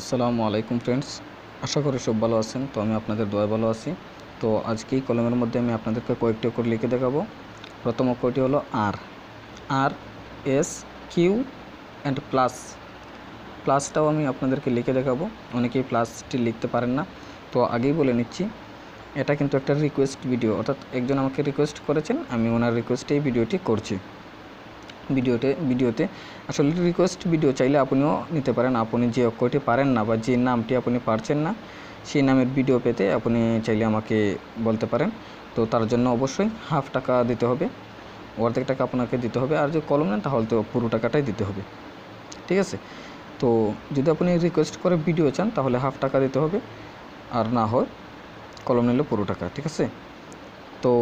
আসসালামু আলাইকুম ফ্রেন্ডস, আশা করি সব ভালো আছেন, তো আমি আপনাদের দোয়া ভালো আছি। তো আজকে কলমের মধ্যে আমি আপনাদেরকে কয়েকটি অক্ষর লিখে দেখাবো। প্রথম অক্ষরটি হলো R. R, S, Q, and plus. প্লাসটাও আমি আপনাদেরকে লিখে দেখাবো, অনেকেই প্লাসটি লিখতে পারেন না। তো আগেই বলে নিচ্ছি, এটা কিন্তু একটা রিকোয়েস্ট ভিডিও অর্থাৎ একজন আমাকে রিকোয়েস্ট করেছেন, আমি ওনার রিকোয়েস্টে এই ভিডিওটি করছি। ভিডিওতে ভিডিওতে, আসলে রিকোয়েস্ট ভিডিও চাইলে আপনিও নিতে পারেন। আপনি যে অক্ষরটি পারেন না বা যে নামটি আপনি পারছেন না, সেই নামের ভিডিও পেতে আপনি চাইলে আমাকে বলতে পারেন। তো তার জন্য অবশ্যই হাফ টাকা দিতে হবে, অর্ধেক টাকা আপনাকে দিতে হবে। আর যদি কলম নেন, তাহলে তো পুরো টাকাটাই দিতে হবে। ঠিক আছে? তো যদি আপনি রিকোয়েস্ট করে ভিডিও চান, তাহলে হাফ টাকা দিতে হবে। আর না হয়, কলম নিলে পুরো টাকা। ঠিক আছে? তো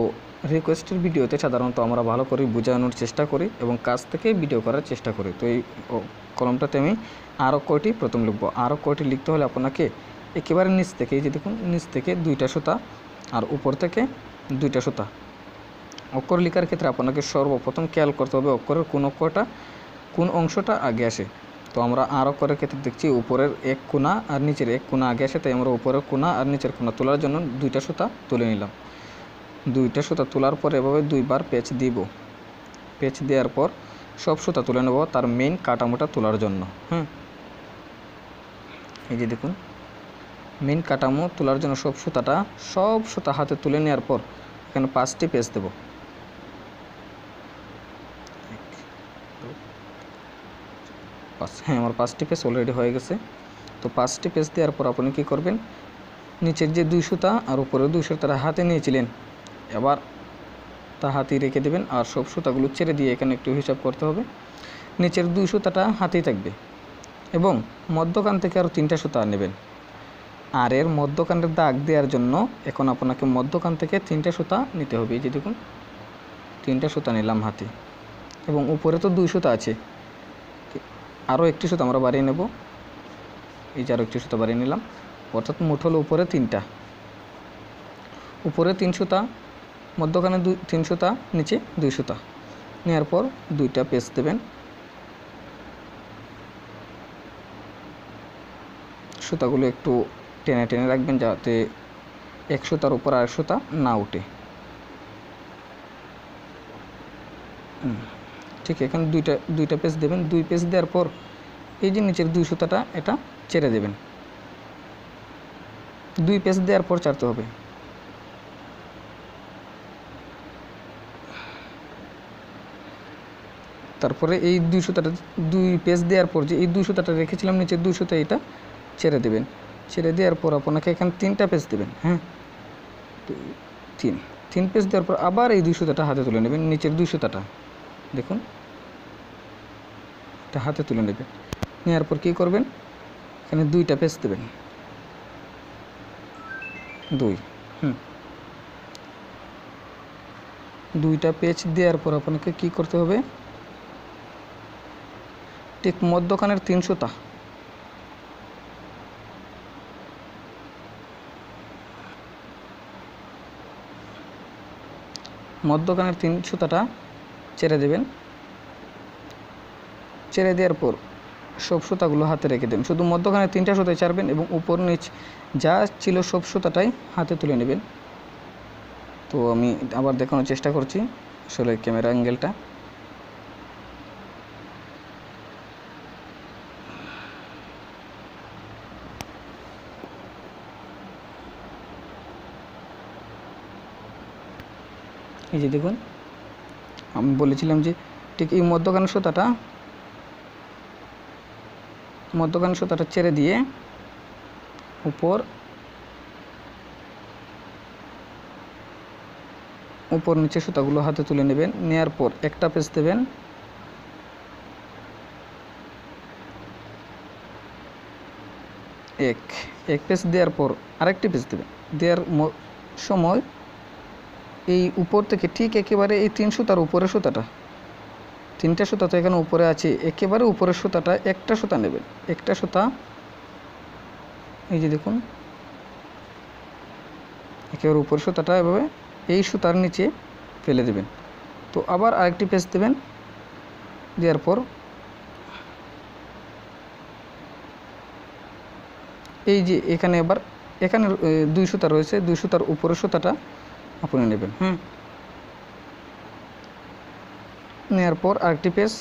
রিকোয়েস্টের ভিডিওতে সাধারণত আমরা ভালো করে বোঝানোর চেষ্টা করি এবং কাজ থেকে ভিডিও করার চেষ্টা করি। তো এই কলমটাতে আমি আরও কয়টি, প্রথম লিখব আরও কয়টি লিখতে হলে আপনাকে একেবারে নিচ থেকে যে দেখুন, নিচ থেকে দুইটা সুতা আর উপর থেকে দুইটা সুতা। অক্ষর লেখার ক্ষেত্রে আপনাকে সর্বপ্রথম খেয়াল করতে হবে অক্ষরের কোন অক্ষরটা কোন অংশটা আগে আসে। তো আমরা আর অক্ষরের ক্ষেত্রে দেখছি, উপরের এক কোণা আর নিচের এক কোণা আগে আসে, তাই আমরা উপরের কোণা আর নিচের কোণা তোলার জন্য দুইটা সুতা তুলে নিলাম। দুইটা সুতা তোলার পর এভাবে দুইবার পেঁচ দিব। পেঁচ দেওয়ার পর সব সুতা তুলে নেব তার মেইন কাটামোটা তোলার জন্য হ্যাঁ এই যে দেখুন মেইন কাটামো তোলার জন্য সব সুতাটা, সব সুতা হাতে তুলে নেওয়ার পর এখানে পাঁচটি পেঁচ দেব। হ্যাঁ আমার পাঁচটি পেজ অলরেডি হয়ে গেছে। তো পাঁচটি পেজ দেওয়ার পর আপনি কী করবেন? নিচের যে দুই সুতা আর উপরে দুই সুতাটা হাতে নিয়েছিলেন এবার তা হাতি রেখে দেবেন আর সব সুতাগুলো ছেড়ে দিয়ে এখানে একটু হিসাব করতে হবে। নিচের দুই সুতাটা হাতেই থাকবে এবং মধ্যখান থেকে আরও তিনটা সুতা নেবেন। আর এর মধ্যখানের দাগ দেওয়ার জন্য এখন আপনাকে মধ্যখান থেকে তিনটা সুতা নিতে হবে। এই যে দেখুন, তিনটা সুতা নিলাম হাতে এবং উপরে তো দুই সুতা আছে। আরও একটি সুতা আমরা বাড়িয়ে নেব। এই যে আরও একটি সুতা বাড়িয়ে নিলাম। অর্থাৎ মোট হলো উপরে তিনটা। উপরে তিন সুতা মধ্যখানে দুই, তিন নিচে দুই সুতা। নেওয়ার পর দুইটা পেস্ট দেবেন। সুতাগুলো একটু টেনে টেনে রাখবেন যাতে এক সুতার উপর আর না উঠে। ঠিক এখানে দুইটা দুইটা পেজ দেবেন। দুই পেজ দেওয়ার পর এই যে নিচের দুই সুতাটা, এটা ছেড়ে দেবেন। দুই পেজ দেওয়ার পর চারতে হবে। তারপরে এই দুই সুতাটা দুই পেজ দেওয়ার পর যে এই দুই সুতাটা রেখেছিলাম, নিচে দুই সুতা এটা ছেড়ে দেবেন। ছেড়ে দেওয়ার পর আপনাকে এখানে তিনটা পেজ দেবেন হ্যাঁ? তিন তিন পেজ দেওয়ার পর আবার এই দুই সুতাটা হাতে তুলে নেবেন, নিচের দুই সুতাটা দেখুন, এটা হাতে তুলে নেবেন। নেওয়ার পর কী করবেন? এখানে দুইটা পেজ দেবেন। দুই, হুম। দুইটা পেজ দেওয়ার পর আপনাকে কি করতে হবে? ঠিক মধ্যখানের তিন সুতা মধ্যখানের তিন সুতাটা ছেড়ে দেবেন। ছেড়ে দেওয়ার পর সব সুতাগুলো হাতে রেখে দেবেন। শুধু মধ্যখানে তিনটা সুতায় ছাড়বেন এবং উপর নিচ যা ছিল সব সুতাটাই হাতে তুলে নেবেন। তো আমি আবার দেখানোর চেষ্টা করছি। আসলে ক্যামেরা অ্যাঙ্গেলটা। এই যে দেখুন, আমি বলেছিলাম যে ঠিক এই মধ্যখানের সুতাটা মধ্যখানের সুতাটা ছেড়ে দিয়ে উপর উপর নিচে সুতাগুলো হাতে তুলে নেবেন, নেয়ার পর একটা পেজ দেবেন। এক এক পেজ দেওয়ার পর আরেকটি পেজ দেবেন। দেওয়ার সময় এই উপর থেকে ঠিক একেবারে এই তিন সুতার উপরের সুতাটা, তিনটা সুতা তো এখানে উপরে আছে, একেবারে উপরের সুতাটা একটা সুতা নেবেন, একটা সুতা, এই যে দেখুন, একেবারে উপরের সুতাটা এভাবে এই সুতার নিচে ফেলে দেবেন। তো আবার আরেকটি পেজ দেবেন, দেওয়ার পর এই যে এখানে এবার এখানে দুই সুতা রয়েছে, দুই সুতার উপরের সুতাটা আপনি নেবেন, হুম। নেওয়ার পর আরেকটি পেজ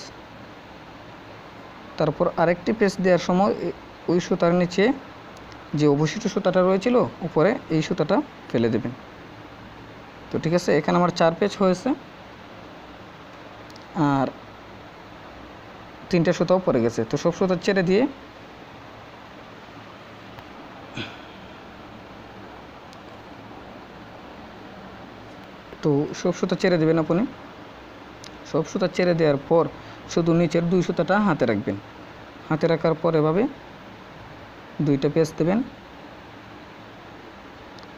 তারপর আরেকটি পেজ দেওয়ার সময় ওই সুতার নিচে যে অবশিষ্ট সুতাটা রয়েছিল, উপরে এই সুতাটা ফেলে দেবেন। তো ঠিক আছে, এখানে আমার চার পেজ হয়েছে। আর তিনটা সুতাও পরে গেছে। তো সব সুতা ছেড়ে দিয়ে তো সব সুতা ছেড়ে দেবেন আপনি। সব সুতা ছেড়ে দেওয়ার পর শুধু নিচের দুই সুতাটা হাতে রাখবেন। হাতে রাখার পর এভাবে দুইটা পেঁচ দেবেন।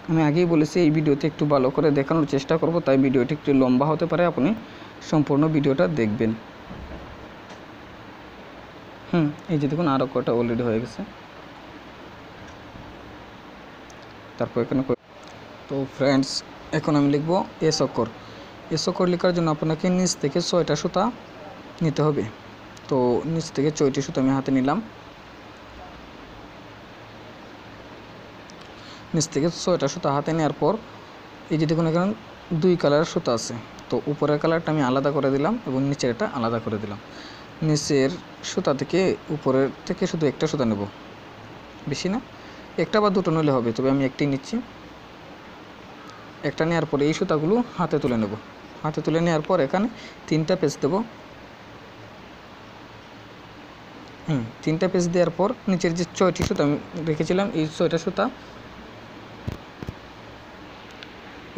আমি আগেই বলেছি, এই ভিডিওতে একটু ভালো করে দেখানোর চেষ্টা করব, তাই ভিডিওটি একটু লম্বা হতে পারে, আপনি সম্পূর্ণ ভিডিওটা দেখবেন। হুম, এই যে দেখুন আরও কটা অলরেডি হয়ে গেছে। তারপর এখানে তো ফ্রেন্ডস এখন আমি লিখব এস অক্ষর এস অক্ষর লেখার জন্য আপনাকে নিচ থেকে ছয়টা সুতা নিতে হবে। তো নিচ থেকে ছয়টি সুতা আমি হাতে নিলাম। নিচ থেকে ছয়টা সুতা হাতে নেওয়ার পর এই যে দেখুন এখানে দুই কালারের সুতা আছে। তো উপরের কালারটা আমি আলাদা করে দিলাম এবং নিচের এটা আলাদা করে দিলাম। নিচের সুতা থেকে উপরের থেকে শুধু একটা সুতা নেব। বেশি না? একটা বা দুটো নিলে হবে, তবে আমি একটাই নিচ্ছি। একটা নেওয়ার পরে এই সুতাগুলো হাতে তুলে নেব। হাতে তুলে নেওয়ার পর এখানে তিনটা পেজ দেবো। হুম, তিনটা পেজ দেওয়ার পর নিচের যে ছয়টি সুতা, আমি রেখেছিলাম, এই ছয়টা সুতা,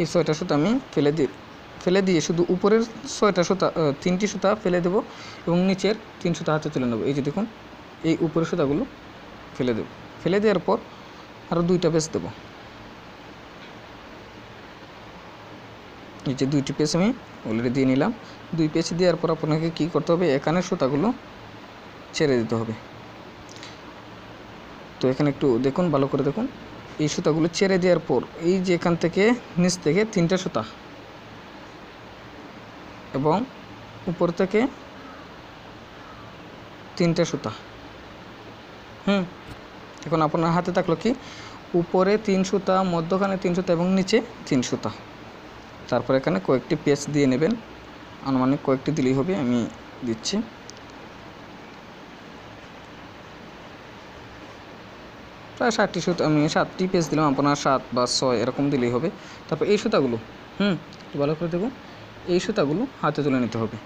এই ছয়টা সুতা আমি ফেলে দিই ফেলে দিয়ে শুধু উপরের ছয়টা সুতা তিনটি সুতা ফেলে দেব এবং নিচের তিন সুতা হাতে তুলে নেব। এই যে দেখুন, এই উপরের সুতাগুলো ফেলে দেব। ফেলে দেওয়ার পর আরও দুইটা পেজ দেবো। যে দুইটি পেজ আমি অলরেডি দিয়ে নিলাম। দুই পেজ দেওয়ার পর আপনাকে কী করতে হবে? এখানে সুতাগুলো ছেড়ে দিতে হবে। তো এখানে একটু দেখুন, ভালো করে দেখুন। এই সুতাগুলো ছেড়ে দেওয়ার পর এই যে এখান থেকে নিচ থেকে তিনটা সুতা এবং উপর থেকে তিনটা সুতা। হুম, এখন আপনার হাতে থাকল কি? উপরে তিন সুতা, মধ্যখানে তিন সুতা এবং নিচে তিন সুতা। তারপর এখানে কয়েকটি পেজ দিয়ে নেবেন। আনুমানিক কয়েকটি দিলেই হবে, আমি দিচ্ছি। প্রায় ষাটটি সুতা, আমি সাতটি পেজ দিলাম, আপনার সাত বা ছয় এরকম দিলেই হবে। তারপর এই সুতাগুলো, হুম ভালো করে দেখুন। এই সুতাগুলো হাতে তুলে নিতে হবে।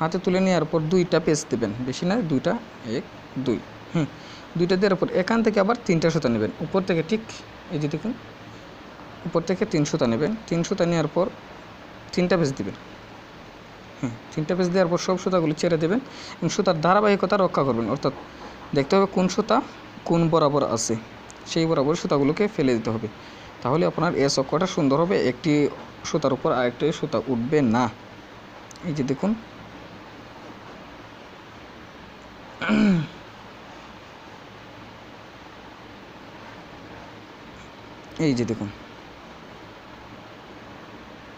হাতে তুলে নেওয়ার পর দুইটা পেজ দেবেন, বেশি না দুইটা, এক, দুই, হুম, দুইটা দেওয়ার পর এখান থেকে আবার তিনটা সুতা নেবেন। উপর থেকে ঠিক, এই যে দেখুন উপর থেকে তিন নেবেন তিন সুতা নেওয়ার পর তিনটা পেজ দেবেন। হ্যাঁ তিনটা পেজ দেওয়ার পর সব সুতাগুলো ছেড়ে দেবেন। এবং সুতার ধারাবাহিকতা রক্ষা করবেন। অর্থাৎ দেখতে হবে কোন সুতা কোন বরাবর আছে। সেই বরাবর সুতাগুলোকে ফেলে দিতে হবে। তাহলে আপনার এ চক্রটা সুন্দর হবে। একটি সুতার উপর আরেকটি সুতা উঠবে না। এই যে দেখুন। এই যে দেখুন।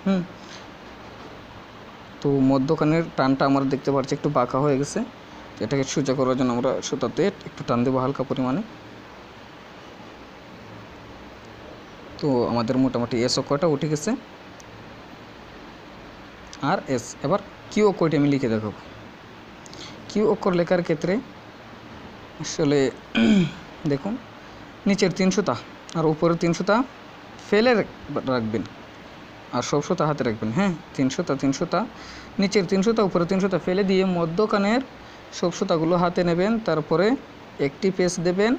হুম। তো মধ্যখানের টানটা আমরা দেখতে পাচ্ছি, একটু বাঁকা হয়ে গেছে। এটাকে সোজা করার জন্য আমরা সুতাতে একটু টান দেবো হালকা পরিমাণে। তো আমাদের মোটামুটি এস অক্ষরটা উঠে গেছে। আর এস, এবার কিউ অক্ষরটি আমি লিখে দেখাবো। কিউ অক্ষর লেখার ক্ষেত্রে আসলে দেখুন, নিচের তিন সুতা আর উপরের তিন সুতা ফেলে রাখবেন। আর সব সুতা হাতে রাখবেন হ্যাঁ? তিন সুতা তিন সুতা। নিচের তিন সুতা উপরে তিন সুতা ফেলে দিয়ে মধ্যখানের সব সুতাগুলো হাতে নেবেন, তারপরে একটি পেজ দেবেন।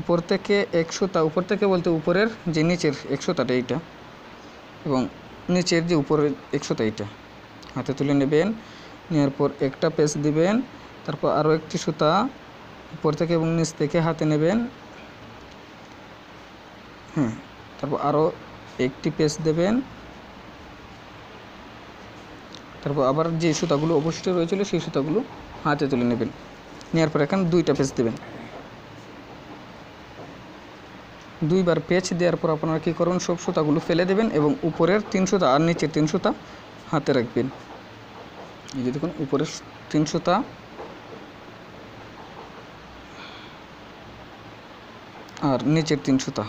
উপর থেকে এক সুতা, উপর থেকে বলতে উপরের যে নিচের এক সুতাটা এইটা এবং নিচের যে উপরের এক সুতা এইটা হাতে তুলে নেবেন। নেওয়ার পর একটা পেজ দিবেন, তারপর আরও একটি সুতা উপর থেকে এবং নিচ থেকে হাতে নেবেন। হ্যাঁ তারপর আরও একটি পেজ দেবেন। তারপর আবার যে সুতাগুলো অবশিষ্ট রয়েছিল সেই সুতাগুলো হাতে তুলে নেবেন। নেওয়ার পর এখানে দুইটা পেজ দেবেন। দুইবার পেঁচ দেওয়ার পর আপনারা কী করবেন? সব সুতাগুলো ফেলে দেবেন এবং উপরের তিন সুতা আর নিচের তিন সুতা হাতে রাখবেন। এই যে দেখুন, উপরের তিন সুতা আর নিচের তিন সুতা।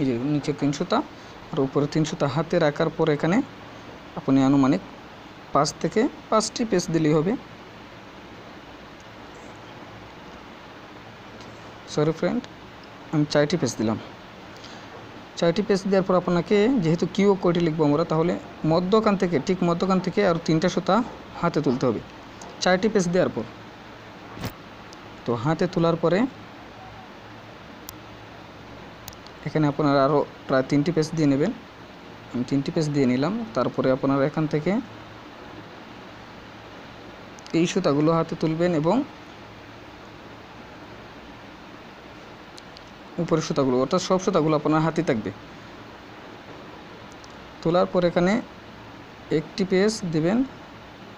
এই যে নিচের তিন সুতা আর উপরে তিন সুতা হাতে রাখার পর এখানে আপনি আনুমানিক পাঁচ থেকে পাঁচটি পেস দিলেই হবে। সরি ফ্রেন্ড আমি চারটি পেজ দিলাম। চারটি পেজ দেওয়ার পর আপনাকে যেহেতু কিউ কোডটি লিখব আমরা, তাহলে মধ্যখান থেকে, ঠিক মধ্যখান থেকে আর তিনটা সুতা হাতে তুলতে হবে। চারটি পেজ দেওয়ার পর। তো হাতে তোলার পরে এখানে আপনারা আরও প্রায় তিনটি পেজ দিয়ে নেবেন। আমি তিনটি পেজ দিয়ে নিলাম। তারপরে আপনারা এখান থেকে এই সুতাগুলো হাতে তুলবেন এবং উপরের সুতাগুলো, অর্থাৎ সব সুতাগুলো আপনার হাতে থাকবে। তোলার পর এখানে একটি পেজ দিবেন,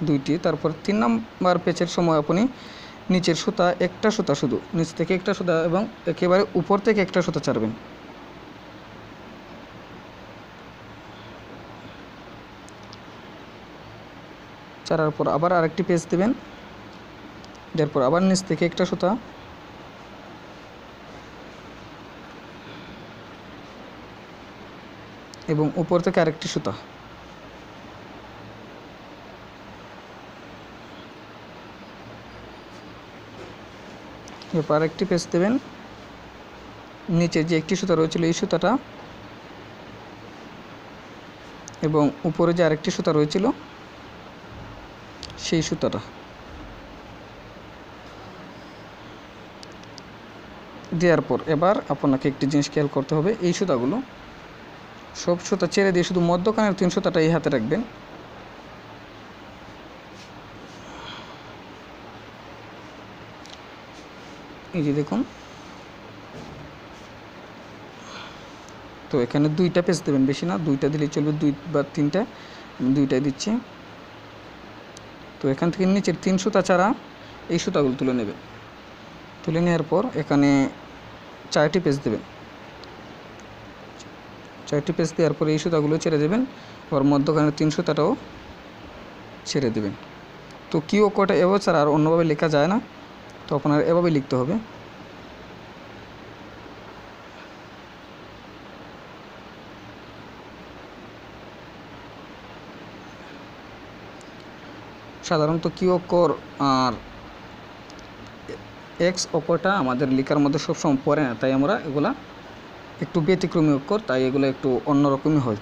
দুইটি। তারপর তিন নম্বর পেজের সময় আপনি নিচের সুতা একটা সুতা শুধু, নিচ থেকে একটা সুতা এবং একেবারে উপর থেকে একটা সুতা ছাড়বেন। ছাড়ার পর আবার আরেকটি পেজ দেবেন। দেওয়ার পর আবার নিচ থেকে একটা সুতা। এবং উপর থেকে আরেকটি সুতা। এরপর আরেকটি পেজ দেবেন। নিচে যে একটি সুতা রয়েছিল, এই সুতাটা। এবং উপরে যে আরেকটি সুতা রয়েছিল সেই সুতাটা। দেওয়ার পর এবার আপনাকে একটি জিনিস খেয়াল করতে হবে, এই সুতাগুলো। সব সুতা ছেড়ে দিয়ে শুধু মধ্যখানের তিন সুতাটা এই হাতে রাখবেন। এই যে দেখুন। তো এখানে দুইটা পেজ দেবেন, বেশি না, দুইটা দিলেই চলবে, দুই বা তিনটা। দুইটাই দিচ্ছি। তো এখান থেকে নিচের তিন সুতা ছাড়া এই সুতাগুলো তুলে নেবে। তুলে নেওয়ার পর এখানে চারটি পেজ দেবেন। চারটি পেজ দেওয়ার পর এই সুতাগুলো ছেড়ে দেবেন। ওর মধ্যখানে তিন সুতাটাও ছেড়ে দেবেন। তো কিও কটা এভাবে ছাড়া আর অন্যভাবে লেখা যায় না। তো আপনার এভাবে লিখতে হবে। সাধারণত কিউ অক্ষর আর এক্স অক্ষরটা আমাদের লেখার মধ্যে সবসময় পড়ে না, তাই আমরা এগুলা একটু ব্যতিক্রমী অক্ষর, তাই এগুলো একটু অন্যরকমই হয়।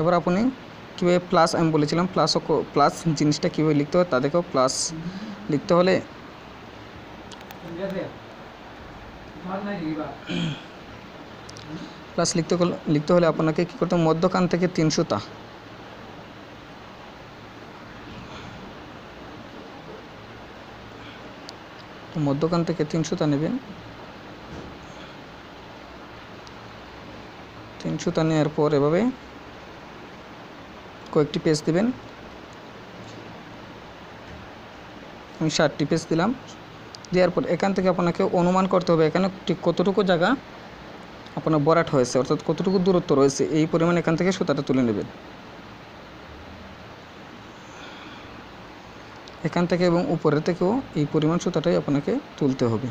এবার আপনি কীভাবে প্লাস আমি বলেছিলাম প্লাস অক্ষর প্লাস জিনিসটা কীভাবে লিখতে হয় তা দেখো প্লাস লিখতে হলে প্লাস লিখতে লিখতে হলে আপনাকে কী করতে মধ্যখান থেকে তিন তো মধ্যখান থেকে তিন সুতা নেবেন। তিন সুতা নেওয়ার পর এভাবে কয়েকটি পেজ দেবেন। আমি ষাটটি পেজ দিলাম। দেওয়ার পর এখান থেকে আপনাকে অনুমান করতে হবে এখানে ঠিক কতটুকু জায়গা আপনার বরাট হয়েছে, অর্থাৎ কতটুকু দূরত্ব রয়েছে, এই পরিমাণ এখান থেকে সুতাটা তুলে নেবেন। এখান থেকে এবং উপরের থেকেও এই পরিমাণ সুতাটাই আপনাকে তুলতে হবে।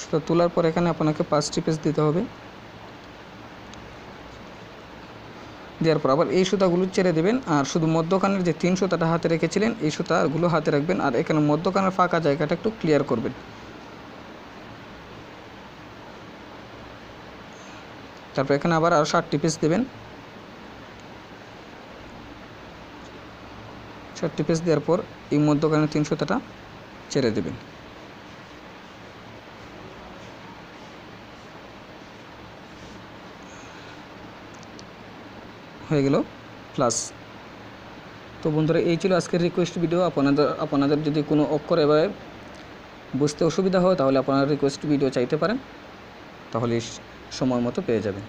সুতা তোলার পর এখানে আপনাকে পাঁচটি পেজ দিতে হবে। দেওয়ার পর আবার এই সুতাগুলো ছেড়ে দেবেন আর শুধু মধ্যখানের যে তিন সুতাটা হাতে রেখেছিলেন, এই সুতাগুলো হাতে রাখবেন আর এখানে মধ্যখানের ফাঁকা জায়গাটা একটু ক্লিয়ার করবেন। তারপর এখানে আবার আরও ষাটটি পিস দেবেন। ষাটটি পিস দেওয়ার পর এই মধ্যখানে তিন সুতাটা ছেড়ে দেবেন। হয়ে গেল প্লাস তো বন্ধুরা, এই ছিল আজকের রিকোয়েস্ট ভিডিও আপনাদের আপনাদের যদি কোনো অক্ষর এভাবে বুঝতে অসুবিধা হয়, তাহলে আপনারা রিকোয়েস্ট ভিডিও চাইতে পারেন, তাহলে সময় মতো পেয়ে যাবেন।